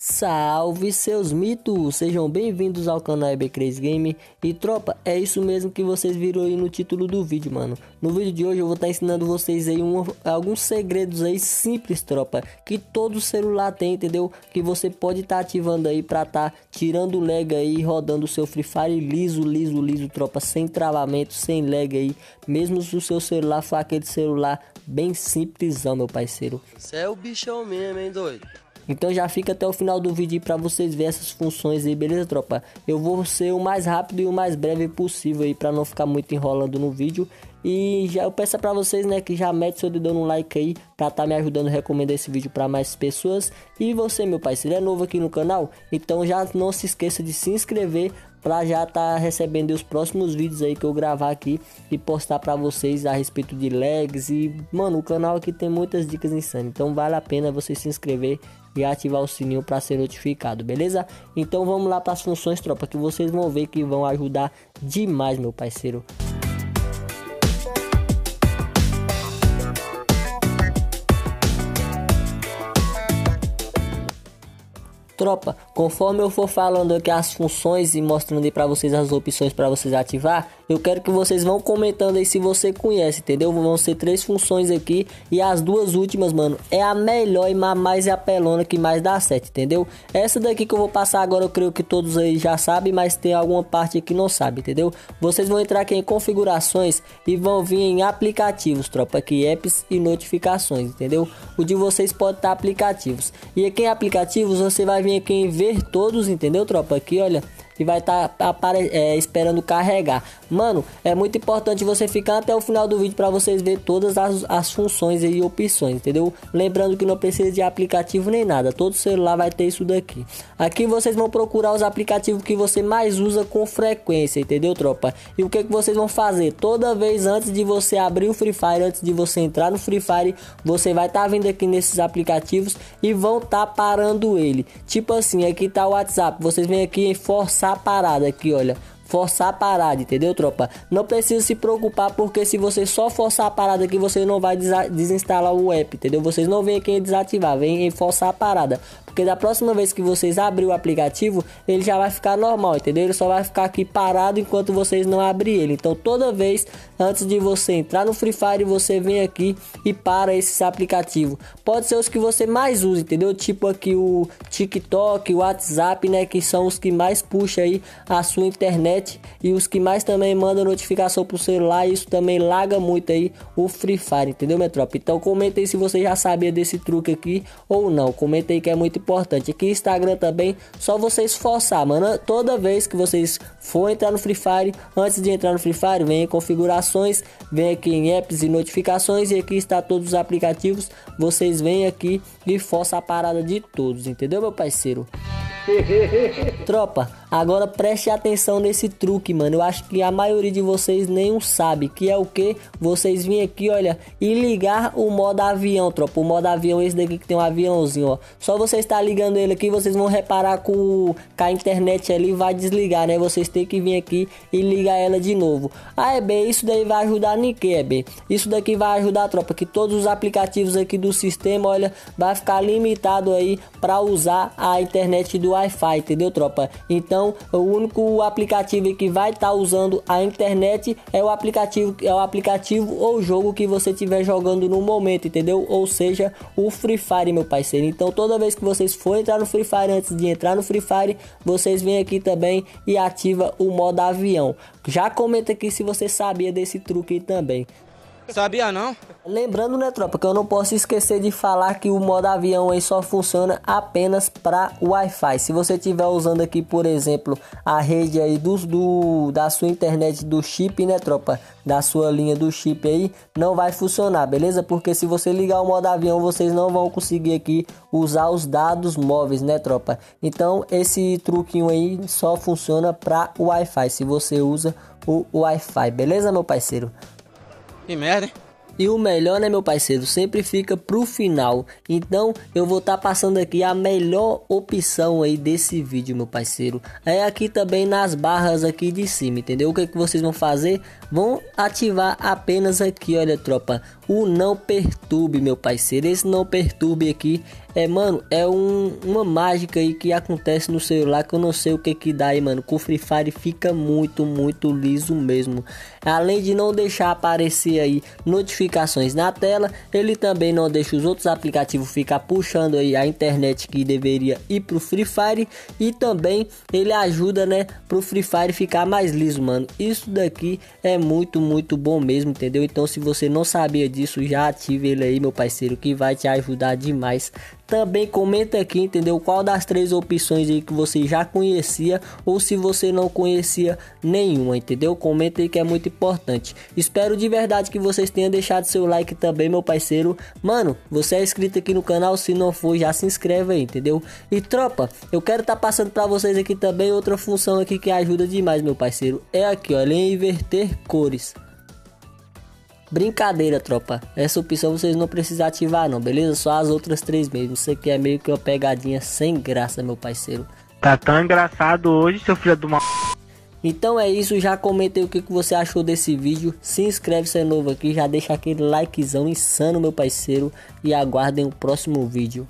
Salve seus mitos! Sejam bem-vindos ao canal EB3 Game E tropa, é isso mesmo que vocês viram aí no título do vídeo, mano No vídeo de hoje eu vou estar tá ensinando vocês aí um, alguns segredos aí simples, tropa Que todo celular tem, entendeu? Que você pode estar tá ativando aí pra tá tirando lag aí Rodando o seu Free Fire liso, liso, liso, tropa Sem travamento, sem lag aí Mesmo se o seu celular for aquele celular bem simplesão, meu parceiro Você é o bichão mesmo, hein, doido? Então já fica até o final do vídeo para vocês verem essas funções aí, beleza, tropa? Eu vou ser o mais rápido e o mais breve possível aí para não ficar muito enrolando no vídeo. E já eu peço para vocês, né, que já mete seu dedão no like aí para tá me ajudando a recomendar esse vídeo para mais pessoas. E você, meu pai, se é novo aqui no canal, então já não se esqueça de se inscrever para já estar tá recebendo os próximos vídeos aí que eu gravar aqui e postar para vocês a respeito de lags e mano, o canal aqui tem muitas dicas insanas, então vale a pena você se inscrever e ativar o sininho para ser notificado, beleza? Então vamos lá para as funções, tropa, que vocês vão ver que vão ajudar demais, meu parceiro. Tropa, conforme eu for falando aqui as funções e mostrando aí para vocês as opções para vocês ativar, eu quero que vocês vão comentando aí se você conhece, entendeu? Vão ser três funções aqui e as duas últimas, mano, é a melhor e a mais apelona que mais dá certo, entendeu? Essa daqui que eu vou passar agora, eu creio que todos aí já sabem, mas tem alguma parte que não sabe, entendeu? Vocês vão entrar aqui em configurações e vão vir em aplicativos, tropa, aqui apps e notificações, entendeu? O de vocês pode estar aplicativos. E aqui em aplicativos você vai vir aqui em ver todos, entendeu, tropa? Aqui, olha, e vai estar tá é, esperando carregar. Mano, é muito importante você ficar até o final do vídeo para vocês ver todas as, as funções e opções, entendeu? Lembrando que não precisa de aplicativo nem nada, todo celular vai ter isso daqui. Aqui vocês vão procurar os aplicativos que você mais usa com frequência, entendeu, tropa? E o que, que vocês vão fazer? Toda vez antes de você abrir o Free Fire, antes de você entrar no Free Fire, você vai estar tá vindo aqui nesses aplicativos e vão estar tá parando ele. Tipo assim, aqui tá o WhatsApp, vocês vêm aqui em forçar forçar a parada aqui, olha forçar a parada, entendeu, tropa? Não precisa se preocupar porque se você só forçar a parada aqui, você não vai desinstalar o app, entendeu? Vocês não vêm aqui desativar, vem em forçar a parada. Porque da próxima vez que vocês abrir o aplicativo, ele já vai ficar normal, entendeu? Ele só vai ficar aqui parado enquanto vocês não abrir ele. Então toda vez antes de você entrar no Free Fire, você vem aqui e para esses aplicativos. Pode ser os que você mais usa, entendeu? Tipo aqui o TikTok, o WhatsApp, né, que são os que mais puxa aí a sua internet e os que mais também mandam notificação pro celular, isso também laga muito aí o Free Fire, entendeu, minha tropa? Então comenta aí se você já sabia desse truque aqui ou não. Comenta aí que é muito importante. Aqui Instagram também, só vocês forçar, mano. Toda vez que vocês for entrar no Free Fire, antes de entrar no Free Fire, vem em configurações, vem aqui em apps e notificações e aqui está todos os aplicativos. Vocês vêm aqui e força a parada de todos, entendeu, meu parceiro? Tropa, agora preste atenção nesse truque, mano. Eu acho que a maioria de vocês nem sabe que é o que vocês vêm aqui, olha, e ligar o modo avião, tropa. O modo avião esse daqui que tem um aviãozinho, ó. Só você está ligando ele aqui, vocês vão reparar com, com a internet ali vai desligar, né? Vocês têm que vir aqui e ligar ela de novo. Ah, é bem, isso daí vai ajudar em que, é bem? Isso daqui vai ajudar, tropa, que todos os aplicativos aqui do sistema, olha, vai ficar limitado aí para usar a internet do Wi-Fi, entendeu, tropa? Então, o único aplicativo que vai estar tá usando a internet é o aplicativo, é o aplicativo ou jogo que você estiver jogando no momento, entendeu? Ou seja, o Free Fire, meu parceiro. Então, toda vez que vocês for entrar no Free Fire, antes de entrar no Free Fire, vocês vêm aqui também e ativa o modo avião. Já comenta aqui se você sabia desse truque também. Sabia não? Lembrando, né, tropa, que eu não posso esquecer de falar que o modo avião aí só funciona apenas para Wi-Fi. Se você estiver usando aqui, por exemplo, a rede aí do, do da sua internet do chip, né, tropa, da sua linha do chip aí, não vai funcionar, beleza? Porque se você ligar o modo avião, vocês não vão conseguir aqui usar os dados móveis, né, tropa? Então, esse truquinho aí só funciona para Wi-Fi, se você usa o Wi-Fi, beleza, meu parceiro? Que merda, hein? E o melhor, né, meu parceiro, sempre fica pro final. Então, eu vou estar tá passando aqui a melhor opção aí desse vídeo, meu parceiro. É aqui também nas barras aqui de cima, entendeu? O que, é que vocês vão fazer? Vão ativar apenas aqui, olha, tropa, o não perturbe, meu parceiro. Esse não perturbe aqui É, mano, é um, uma mágica aí que acontece no celular que eu não sei o que que dá aí, mano. Com o Free Fire fica muito, muito liso mesmo. Além de não deixar aparecer aí notificações na tela, ele também não deixa os outros aplicativos ficar puxando aí a internet que deveria ir pro Free Fire e também ele ajuda, né, pro Free Fire ficar mais liso, mano. Isso daqui é muito, muito bom mesmo, entendeu? Então, se você não sabia disso, já ative ele aí, meu parceiro, que vai te ajudar demais também comenta aqui, entendeu? Qual das três opções aí que você já conhecia ou se você não conhecia nenhuma, entendeu? Comenta aí que é muito importante. Espero de verdade que vocês tenham deixado seu like também, meu parceiro. Mano, você é inscrito aqui no canal, se não for, já se inscreve aí, entendeu? E tropa, eu quero estar tá passando para vocês aqui também outra função aqui que ajuda demais, meu parceiro. É aqui, ó, em inverter cores. Brincadeira, tropa. Essa opção vocês não precisam ativar não, beleza? Só as outras três mesmo. Isso aqui é meio que uma pegadinha sem graça, meu parceiro. Tá tão engraçado hoje, seu filho do mal. Então é isso, já comentei o que, que você achou desse vídeo. Se inscreve se é novo aqui, já deixa aquele likezão insano, meu parceiro. E aguardem o próximo vídeo.